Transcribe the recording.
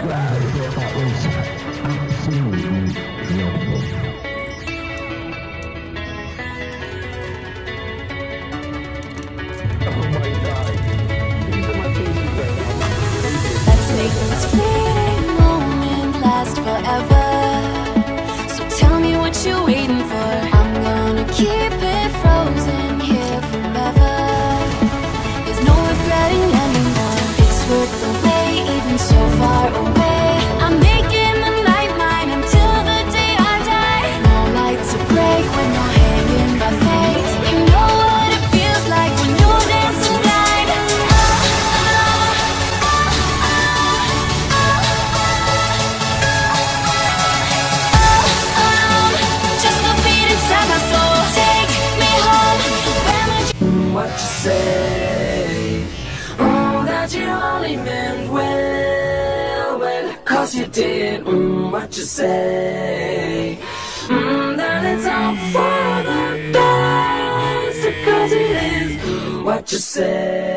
hear that was absolutely god. Let's make this fleeting moment last forever. So tell me what you're waiting for. I'm gonna keep it frozen here forever. There's no regretting anymore. It's worth the even so far away. I'm making the night mine until the day I die. No to break you're hanging by. You know what it feels like when dancing blind. Oh, oh, just the beat inside my soul. Take me home. You what you say. That you only meant well, well, cause you did mm, what you say. Mm, that it's all for the best, because it is what you say.